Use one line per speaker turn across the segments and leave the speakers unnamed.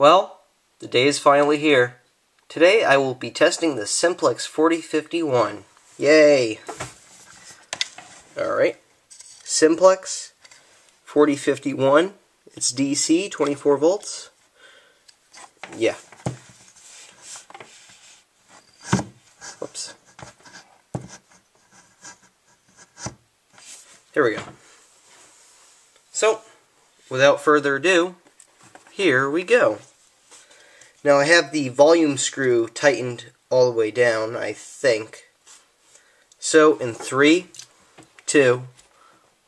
Well, the day is finally here. Today I will be testing the Simplex 4051. Yay! Alright. Simplex 4051. It's DC, 24 volts. Yeah. Whoops. Here we go. So, without further ado, here we go. Now I have the volume screw tightened all the way down, I think. So in three, two,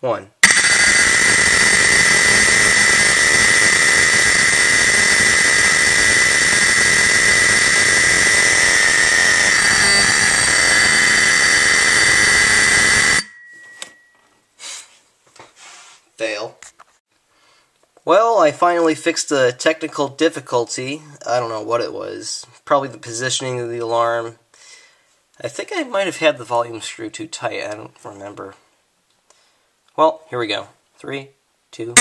one. Fail. Well, I finally fixed the technical difficulty. I don't know what it was. Probably the positioning of the alarm. I think I might have had the volume screw too tight. I don't remember. Well, here we go. Three, two.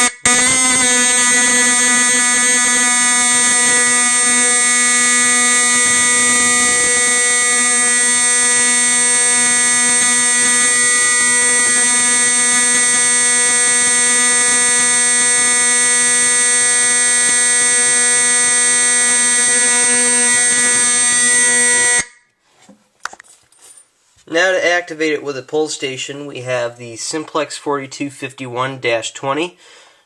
Now to activate it with a pull station, we have the Simplex 4251-20.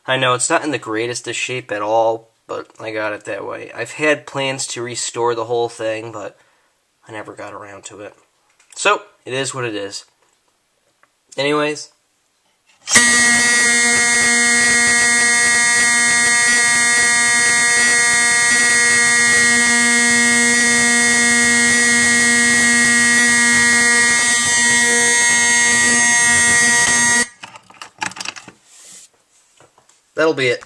I know it's not in the greatest of shape at all, but I got it that way. I've had plans to restore the whole thing, but I never got around to it. So, it is what it is. Anyways. That'll be it.